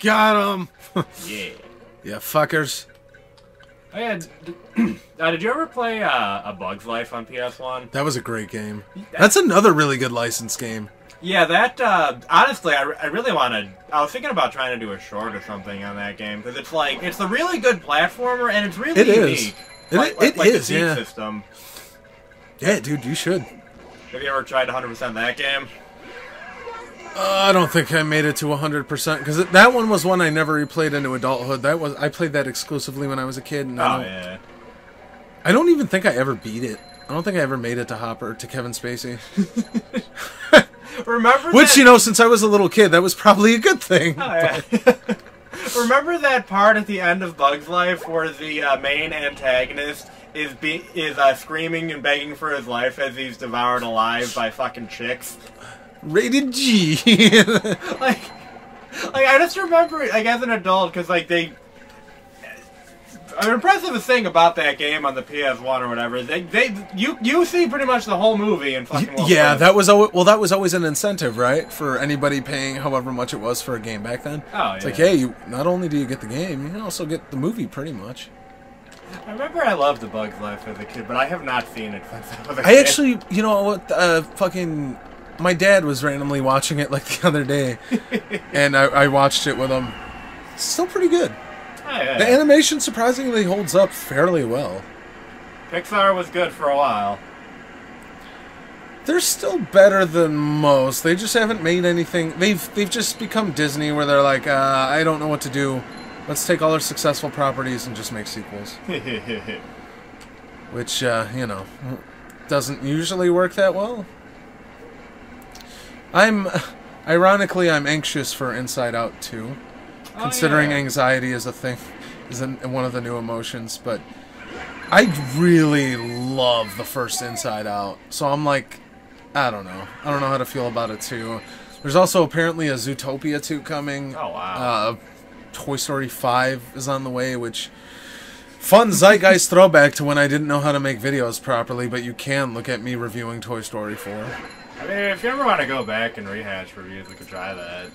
Got him. Yeah. yeah, fuckers. Oh, yeah. uh, did you ever play uh, A Bug's Life on PS1? That was a great game. That's another really good license game. Yeah, that, uh, honestly, I, I really wanted. I was thinking about trying to do a short or something on that game, because it's like, it's a really good platformer, and it's really It is. unique. It like, i- like, it like is, the yeah. system. Yeah, dude, you should. Have you ever tried 100% that game? Uh, I don't think I made it to 100% because that one was one I never replayed into adulthood. That was I played that exclusively when I was a kid, and I, Oh, don't, yeah. I don't even think I ever beat it. I don't think I ever made it to Hopper to Kevin Spacey. Remember Which that? you know, since I was a little kid, that was probably a good thing. Oh, yeah. Remember that part at the end of Bug's Life where the uh, main antagonist is be- is uh, screaming and begging for his life as he's devoured alive by fucking chicks? Rated G. like, like I just remember like as an adult because like they. An impressive thing about that game on the PS1 or whatever, they they you you see pretty much the whole movie in fucking. Yeah, that was al- well. That was always an incentive, right, for anybody paying however much it was for a game back then. Oh, It's yeah. like, hey, you not only do you get the game, you also get the movie, pretty much. I remember I loved the Bug's Life as a kid, but I have not seen it since I was a I kid. actually, you know what, uh, fucking, my dad was randomly watching it like the other day, and I, I watched it with him. It's still pretty good. Oh, yeah. The animation surprisingly holds up fairly well. Pixar was good for a while. They're still better than most. They just haven't made anything. They've they've just become Disney, where they're like, uh, I don't know what to do. Let's take all our successful properties and just make sequels. Which, uh, you know, doesn't usually work that well. I'm, ironically, I'm anxious for Inside Out 2, considering yeah. anxiety is a thing, is an, one of the new emotions, but I really love the first Inside Out, so I'm like, I don't know. I don't know how to feel about it too. There's also apparently a Zootopia 2 coming. Oh, wow. Uh, Toy Story 5 is on the way, which fun zeitgeist throwback to when I didn't know how to make videos properly, but you can look at me reviewing Toy Story 4. I mean, if you ever want to go back and rehash reviews, we could try that.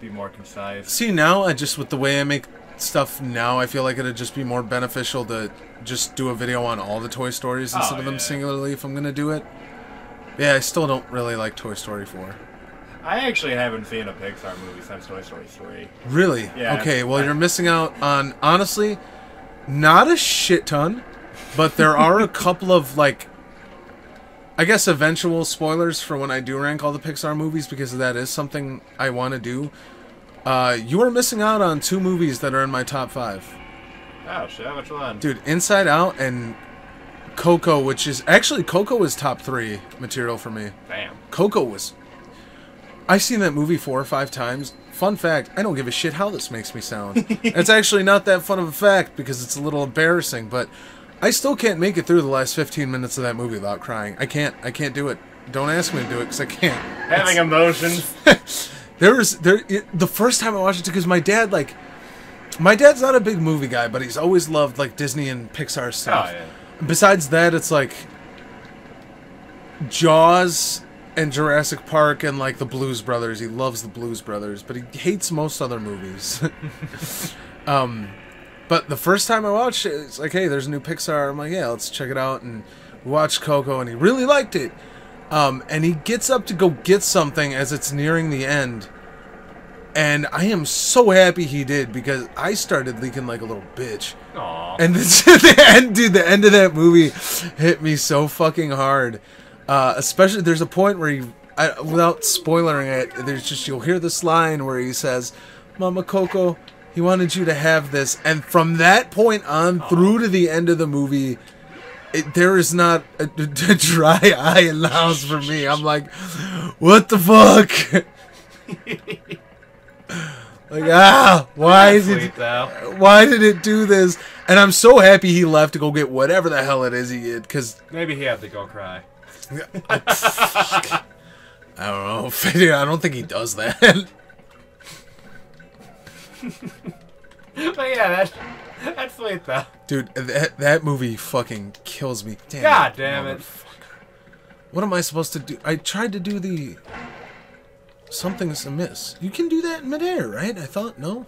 Be more concise. See, now I just with the way I make stuff now, I feel like it'd just be more beneficial to just do a video on all the Toy Stories Oh, instead of them singularly if I'm gonna do it. Yeah, I still don't really like Toy Story 4. I actually haven't seen a Pixar movie since Toy Story 3. Really? Yeah. Okay, well, you're missing out on, honestly, not a shit ton, but there are a couple of, like, I guess eventual spoilers for when I do rank all the Pixar movies because that is something I want to do. Uh, you are missing out on two movies that are in my top five. Oh, shit, which one? Dude, Inside Out and Coco, which is actually Coco is top three material for me. Damn. Coco was. I've seen that movie four or five times. Fun fact: I don't give a shit how this makes me sound. it's actually not that fun of a fact because it's a little embarrassing, but I still can't make it through the last fifteen minutes of that movie without crying. I can't. I can't do it. Don't ask me to do it because I can't. Having emotions. There was there it, the first time I watched it because my dad like. My dad's not a big movie guy, but he's always loved like Disney and Pixar stuff. Oh, yeah. Besides that, it's like Jaws and Jurassic Park and like the Blues Brothers. He loves the Blues Brothers, but he hates most other movies. um, but the first time I watched it, it's like, hey, there's a new Pixar. I'm like, yeah, let's check it out. And we watched Coco, and he really liked it. Um, and he gets up to go get something as it's nearing the end. And I am so happy he did because I started leaking like a little bitch. Aw. And the, the end, dude, the end of that movie hit me so fucking hard. Uh, especially, there's a point where he, I, without spoiling it, there's just you'll hear this line where he says, "Mama Coco, he wanted you to have this," and from that point on through to the end of the movie. It, there is not a, a dry eye in the house for me. I'm like, what the fuck? like ah, why is it? Why did it do this? And I'm so happy he left to go get whatever the hell it is he did, because Maybe he had to go cry. I don't know. I don't think he does that. But yeah, that's, that's sweet, though. Dude, that, that movie fucking kills me. Damn God damn it. What am I supposed to do? I tried to do the something's amiss. You can do that in midair, right? I thought no.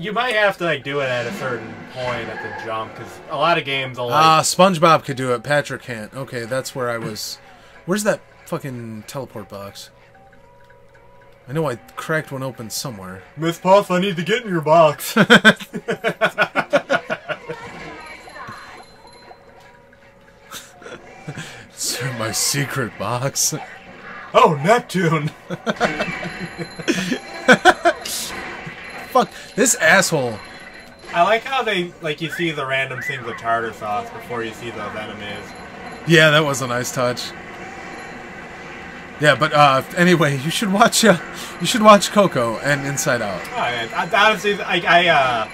You might have to like do it at a certain point at the jump because a lot of games like. Ah, SpongeBob could do it. Patrick can't. Okay, that's where I was. Where's that fucking teleport box? I know I cracked one open somewhere. Miss Puff, I need to get in your box. It's my secret box. oh, Neptune. Fuck this asshole. I like how they like you see the random things with tartar sauce before you see those enemies. Yeah, that was a nice touch. Yeah, but uh, anyway, you should watch. Uh, you should watch Coco and Inside Out. Oh, yeah. I, honestly, I, I, uh,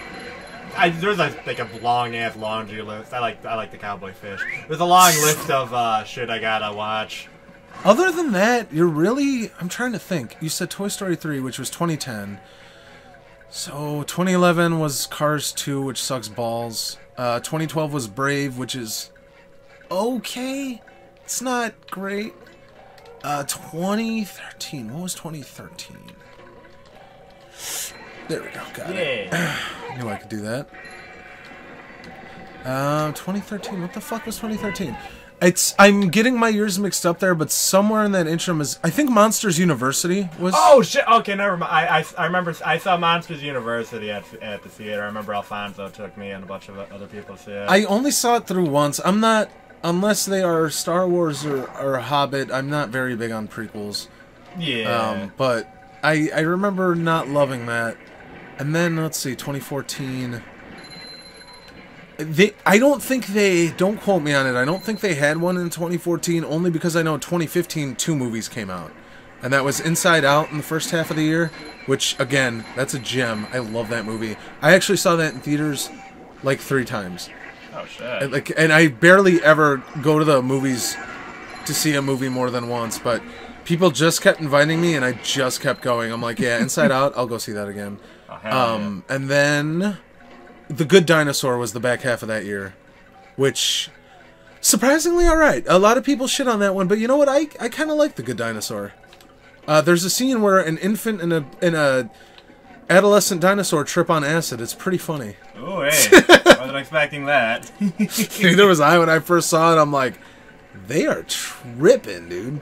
I, there's a, like a long ass laundry list. I like, I like the cowboy fish. There's a long list of uh, shit I gotta watch. Other than that, you're really. I'm trying to think. You said Toy Story 3, which was 2010. So 2011 was Cars 2, which sucks balls. Uh, 2012 was Brave, which is okay. It's not great. Uh, 2013. What was 2013? There we go. Got it. Yeah. I knew I could do that. Um, 2013. What the fuck was 2013? It's I'm getting my years mixed up there, but somewhere in that interim is I think Monsters University was. oh shit. Okay, never mind. I, I, I remember I saw Monsters University at at the theater. I remember Alfonso took me and a bunch of other people to see it. I only saw it through once. I'm not unless they are Star Wars or, or Hobbit. I'm not very big on prequels. yeah. Um, but I I remember not loving that. And then let's see, 2014. They I don't think they don't quote me on it. I don't think they had one in 2014 only because I know 2015 two movies came out. And that was Inside Out in the first half of the year, which again, that's a gem. I love that movie. I actually saw that in theaters like 3 times. oh shit. And, like and I barely ever go to the movies to see a movie more than once, but people just kept inviting me and I just kept going. I'm like, yeah, Inside Out, I'll go see that again. Oh, Um, and then The Good Dinosaur was the back half of that year, which surprisingly all right. A lot of people shit on that one, but you know what? I I kind of like The Good Dinosaur. Uh, there's a scene where an infant and a and a adolescent dinosaur trip on acid. It's pretty funny. Oh hey, I wasn't expecting that. Neither was I when I first saw it. I'm like, they are tripping, dude.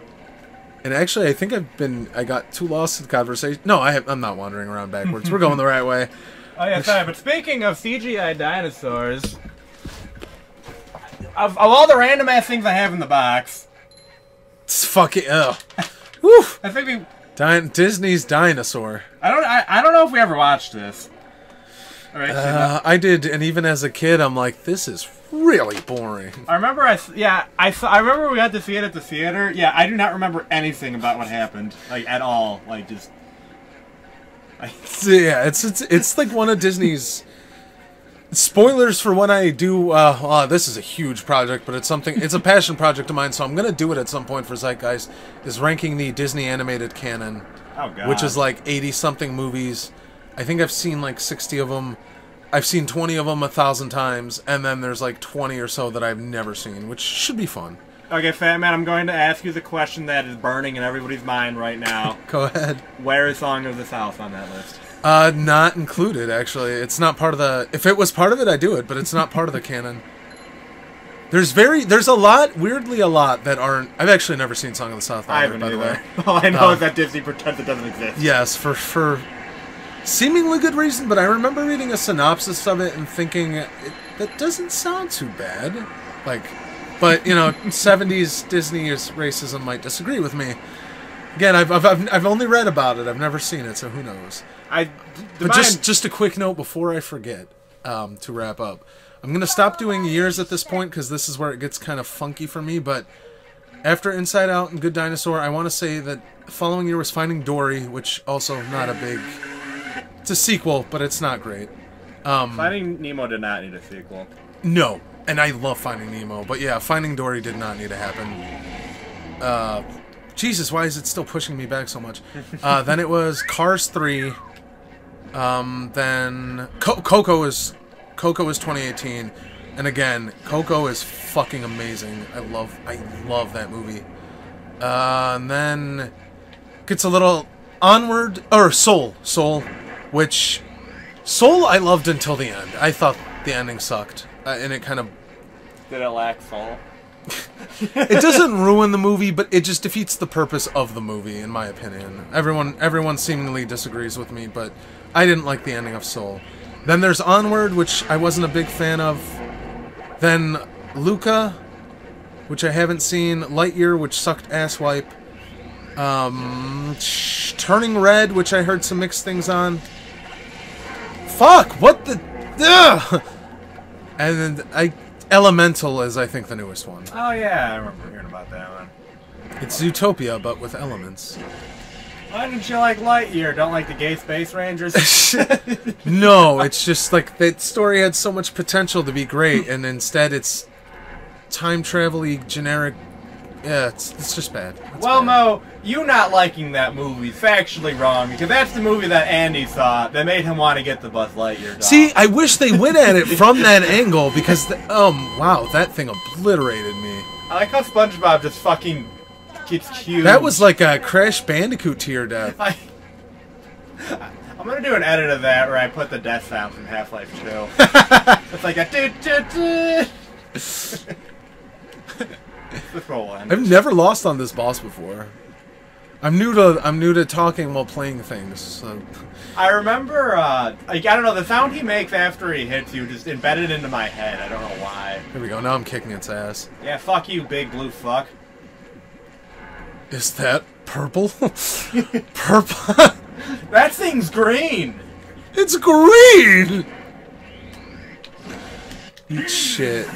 And actually, I think I've been I got too lost in the conversation. No, I have, I'm not wandering around backwards. We're going the right way. Oh yeah, sorry. But speaking of CGI dinosaurs, of, of all the random ass things I have in the box, It's fucking ugh. Woo. I think we. Din- Disney's dinosaur. I don't. I, I don't know if we ever watched this. All right. Uh, I did, and even as a kid, I'm like, this is really boring. I remember. I yeah. I saw, I remember we had to see it at the theater. Yeah. I do not remember anything about what happened, like at all. Like just. Yeah, it's it's it's like one of Disney's spoilers for when I do. Uh, oh, this is a huge project, but it's something. It's a passion project of mine, so I'm gonna do it at some point for Zeitgeist. Is ranking the Disney animated canon, oh god. which is like 80 something movies. I think I've seen like 60 of them. I've seen 20 of them a thousand times, and then there's like 20 or so that I've never seen, which should be fun. Okay, Fat Man. I'm going to ask you the question that is burning in everybody's mind right now. Go ahead. Where is Song of the South on that list? Uh, not included. Actually, it's not part of the. If it was part of it, I'd do it, but it's not part of the canon. There's very, there's a lot, weirdly a lot that aren't. I've actually never seen Song of the South. I haven't by the either. way. All I know is that Disney pretends it doesn't exist. Yes, for for seemingly good reason, but I remember reading a synopsis of it and thinking it, that doesn't sound too bad. Like, but you know, 70s Disney's racism might disagree with me. Again, I've, I've I've I've only read about it. I've never seen it, so who knows. I. But just just a quick note before I forget um, to wrap up. I'm gonna stop doing years at this point because this is where it gets kind of funky for me. But after Inside Out and Good Dinosaur, I want to say that following year was Finding Dory, which also not a big. It's a sequel, but it's not great. Finding Nemo did not need a sequel. No, and I love Finding Nemo, but yeah, Finding Dory did not need to happen. Uh, Jesus, why is it still pushing me back so much? Uh, then it was Cars three. Um, then Co- Coco is Coco is 2018, and again, Coco is fucking amazing. I love I love that movie. Uh, and then gets a little onward or Soul, Soul, which Soul I loved until the end. I thought the ending sucked, uh, and it kind of Did it lack soul? it doesn't ruin the movie, but it just defeats the purpose of the movie, in my opinion. Everyone, everyone seemingly disagrees with me, but I didn't like the ending of Soul. Then there's Onward, which I wasn't a big fan of. Then Luca, which I haven't seen. Lightyear, which sucked ass wipe. Um, sh- Turning Red, which I heard some mixed things on. Fuck! What the? Ugh! And then I Elemental is I think the newest one. Oh yeah, I remember hearing about that one. It's Zootopia, but with elements. Why didn't you like Lightyear? Don't like the gay space rangers? no, it's just like that story had so much potential to be great, and instead it's time travel generic. Yeah, it's, it's just bad. It's well, bad. Mo, you not liking that movie is factually wrong because that's the movie that Andy saw that made him want to get the Buzz Lightyear doll. See, I wish they went at it from that angle because, the, um, wow, that thing obliterated me. I like how SpongeBob just fucking gets cute. That was like a Crash Bandicoot your death. I, I'm gonna do an edit of that where I put the death sound from Half Life 2. it's like a do do do. This will end. I've never lost on this boss before. I'm new to I'm new to talking while playing things. So. I remember, uh, like, I don't know, the sound he makes after he hits you just embedded into my head. I don't know why. Here we go. Now I'm kicking its ass. Yeah, fuck you, big blue fuck. Is that purple? purple? That thing's green! it's green! Eat shit.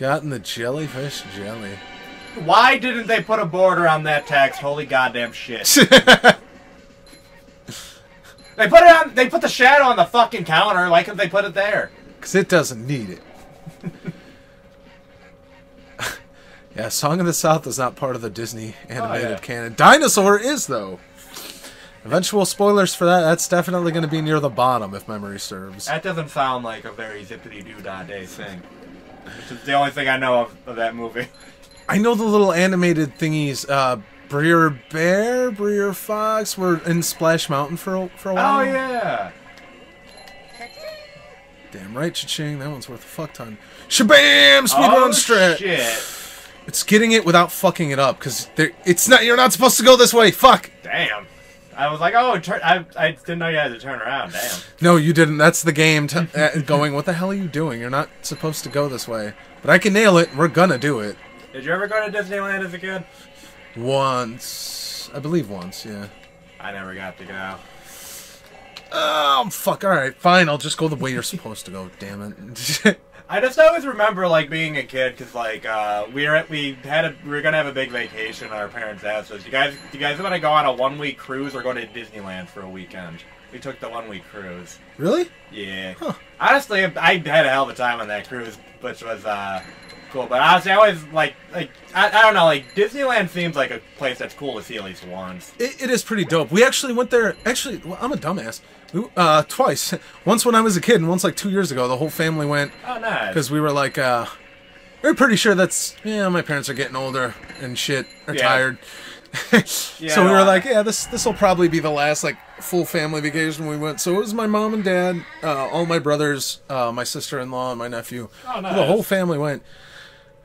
in the jellyfish jelly. Why didn't they put a border on that text? Holy goddamn shit. They put it on, they put the shadow on the fucking counter. Why couldn't they put it there? Because it doesn't need it. yeah, Song of the South is not part of the Disney oh, animated yeah. canon. Dinosaur is, though. Eventual spoilers for that. That's definitely going to be near the bottom, if memory serves. That doesn't sound like a very zippity doo dah day thing. Which is the only thing I know of, of that movie. I know the little animated thingies. Uh, Br'er Bear, Br'er Fox were in Splash Mountain for a, for a while. Oh yeah. Damn right, cha-ching. That one's worth a fuck ton. Shabam! Speedrun oh, strat. shit. It's getting it without fucking it up because it's not. You're not supposed to go this way. Fuck. Damn. I was like, oh, turn, I, I didn't know you had to turn around. Damn. No, you didn't. That's the game t- uh, going. What the hell are you doing? You're not supposed to go this way. But I can nail it. We're gonna do it. Did you ever go to Disneyland as a kid? Once, I believe once. Yeah. I never got to go. Oh fuck! All right, fine. I'll just go the way you're supposed to go. Damn it. I just always remember like being a kid because like uh, we were at, we had a we were gonna have a big vacation at our parents' house. So you guys you guys want to go on a one week cruise or go to Disneyland for a weekend? We took the one week cruise. really? Yeah. Huh. Honestly, I had a hell of a time on that cruise, which was uh, cool. But honestly, I always like like I, I don't know like Disneyland seems like a place that's cool to see at least once. It, it is pretty dope. We actually went there. Actually, well, I'm a dumbass. We, uh, twice. Once when I was a kid, and once like two years ago. The whole family went Oh, nice. because we were like, uh, we are pretty sure that's yeah. My parents are getting older and shit. Are Yeah. tired. Yeah, so we were like, yeah, this this will probably be the last like full family vacation we went. So it was my mom and dad, uh, all my brothers, uh, my sister in law, and my nephew. Oh, The whole family went.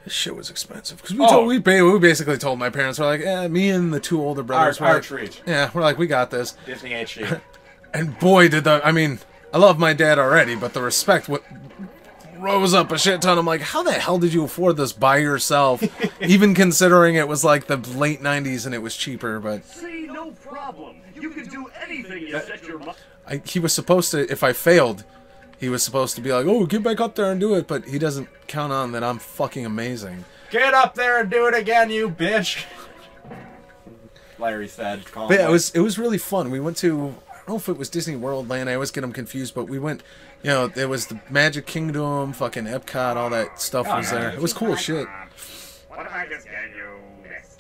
This shit was expensive because we Oh. told we, we basically told my parents we're like, eh, me and the two older our, brothers. were our like, treat. yeah, we're like, we got this. Disney HD. And boy, did the I mean, I love my dad already, but the respect what rose up a shit ton. I'm like, how the hell did you afford this by yourself? Even considering it was like the late '90s and it was cheaper, but See, no problem. You can do anything you set your mind. He was supposed to. If I failed, he was supposed to be like, "Oh, get back up there and do it." But he doesn't count on that I'm fucking amazing. Get up there and do it again, you bitch. Larry said. Calm But yeah, it was it was really fun. We went to I don't know if it was Disney World Land. I always get them confused, but we went. You know, there was the Magic Kingdom, fucking Epcot, all that stuff Oh, was there. It was cool shit. What if I just get you this?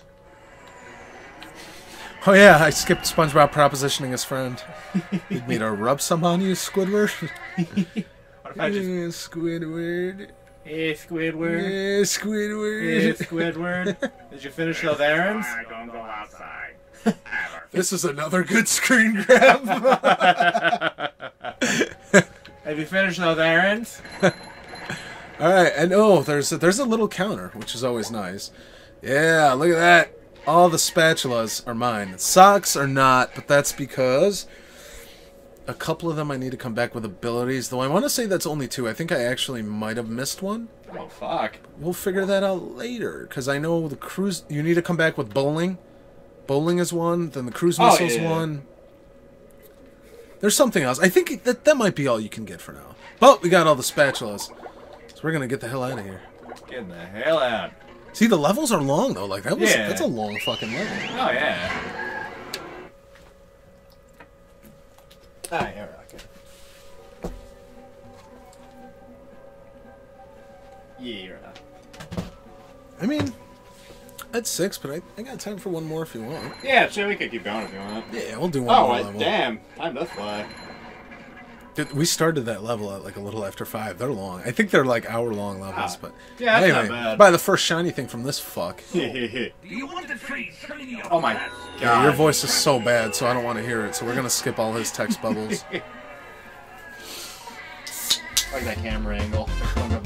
Oh yeah, I skipped SpongeBob propositioning his friend. Need me to rub some on you, Squidward? What if I just, Yeah, Squidward. Hey, Squidward. Yeah, Hey, Squidward. Squidward. Did you finish those errands? I don't go outside. This is another good screen grab. Have you finished those errands? All right, and oh, there's a, there's a little counter, which is always nice. Yeah, look at that. All the spatulas are mine. Socks are not, but that's because a couple of them I need to come back with abilities. Though I want to say that's only two. I think I actually might have missed one. Oh, fuck. We'll figure that out later, because I know the cruise. You need to come back with bowling. Bowling is one. Then the cruise Oh, missiles yeah. one. There's something else. I think that that might be all you can get for now. But we got all the spatulas, so we're gonna get the hell out of here. Getting the hell out. See, the levels are long though. Like that was Yeah. that's a long fucking level. Oh, yeah. Ah, yeah, okay. Yeah, you're not. I mean, that's six, but I, I got time for one more if you want. Yeah, sure, we could keep going if you want. Yeah, we'll do one Oh, more wait, damn. Time does fly. Dude, we started that level at like a little after five. They're long. I think they're like hour long levels, Ah. but Yeah, that's not anyway, bad. buy the first shiny thing from this fuck. Do you want the trees shiny oh my god. Yeah, your voice is so bad, so I don't want to hear it. So we're gonna skip all his text bubbles. Like that camera angle.